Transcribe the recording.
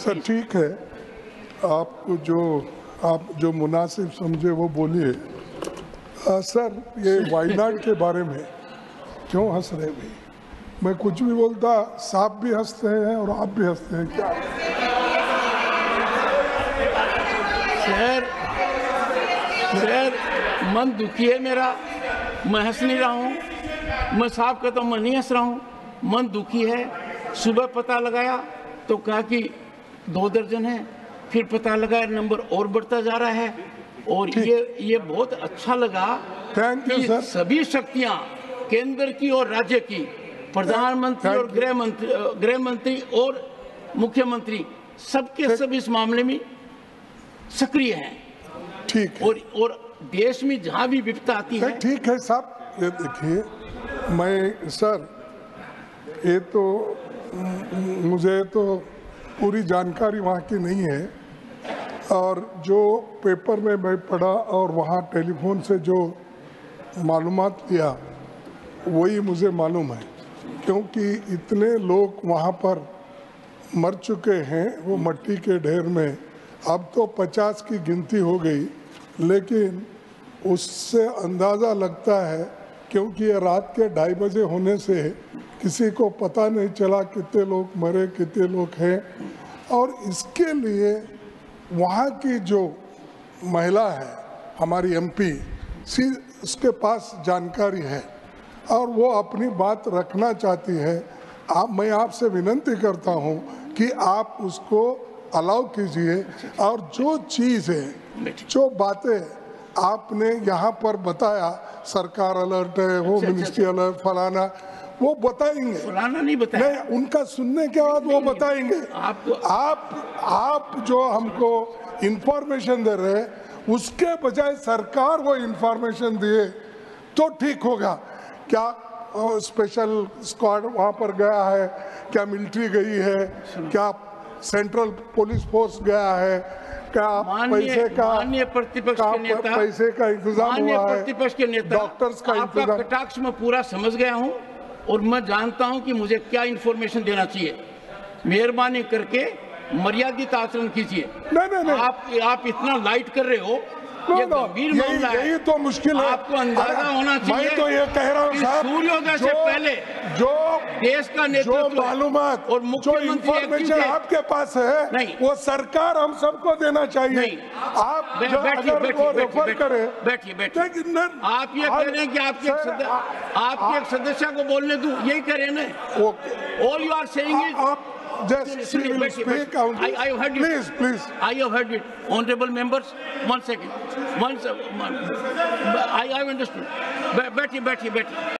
Sir, ठीक है। आप जो आप जो मुनासिब समझे, वो बोलिए। सर, ये वायनाड के बारे में क्यों हंस रहे भाई? मैं कुछ भी बोलता सांप भी हँसते हैं और आप भी हँसते हैं, क्या? सर सर, मन दुखी है मेरा। मैं हंस नहीं रहा हूँ। मैं साफ़ कहता हूँ, मैं नहीं हंस रहा हूँ। मन दुखी है। सुबह पता लगाया तो कहा कि दो दर्जन है। फिर पता लगा नंबर और बढ़ता जा रहा है। और ये ये बहुत अच्छा लगा कि सभी शक्तियाँ केंद्र की और राज्य की प्रधानमंत्री और गृह मंत्री गृह मंत्री और मुख्यमंत्री सबके सब इस मामले में सक्रिय हैं। ठीक है। और और देश में जहाँ भी विपदा आती है ठीक है साहब। ये देखिए मैं सर ये तो मुझे तो पूरी जानकारी वहाँ की नहीं है। और जो पेपर में मैं पढ़ा और वहाँ टेलीफोन से जो मालूम लिया, वही मुझे मालूम है। क्योंकि इतने लोग वहाँ पर मर चुके हैं, वो मट्टी के ढेर में। अब तो पचास की गिनती हो गई, लेकिन उससे अंदाज़ा लगता है, क्योंकि ये रात के ढाई बजे होने से किसी को पता नहीं चला कितने लोग मरे, कितने लोग हैं। और इसके लिए वहाँ की जो महिला है हमारी एमपी सी उसके पास जानकारी है। और वो अपनी बात रखना चाहती है। आप मैं आपसे विनंती करता हूँ कि आप उसको अलाउ कीजिए। और जो चीज़ है जो बातें आपने यहाँ पर बताया सरकार अलर्ट है वो मिनिस्ट्री अलर्ट फलाना वो बताएँगे। फलाना नहीं बताया। नहीं उनका सुनने के बाद वो बताएँगे। आपको आप आप जो हमको इंफॉर्मेशन दे रहे उसके बजाय सरकार वो इंफॉर्मेशन दिए तो ठीक होगा। क्या स्पेशल स्क्वाड वहाँ पर गया है? क्या मिलिट्री गई है? क्या सेंट्रल पुलिस फोर्स गया है? क्या पैसे का प्रतिपक्ष का के नेता पैसे का इंतज़ाम हुआ है? प्रतिपक्ष के नेता डॉक्टर्स का इंतज़ाम कटाक्ष मैं पूरा समझ गया हूँ। और मैं जानता हूँ कि मुझे क्या इन्फॉर्मेशन देना चाहिए। मेहरबानी करके मर्यादित आचरण कीजिए। नहीं नहीं नहीं। आप आप इतना लाइट कर रहे हो नो, ये नो, यही यही तो मुश्किल है आपको अंदाज़ा होना चाहिए मैं तो ये कह रहा हूँ साहब सूर्योदय से जो- पहले जो देश का जो नेतृत्व मालूमात और जो मुख्यमंत्री। आपके पास है नहीं। वो सरकार हम सबको देना चाहिए नहीं। आप बैठिए, बैठिए, बैठिए, रेफर बैठिए, करें बैठिए, बैठिए। आप ये कह रहे हैं कि आपके आपके सदस्य को बोलने दू यही कह रहे हैं ना all you are saying Just she speak wait. I, I have heard please, it. Please, please. I have heard it. Honorable members, one second. One, one, I, I have understood. Betty, Betty, Betty.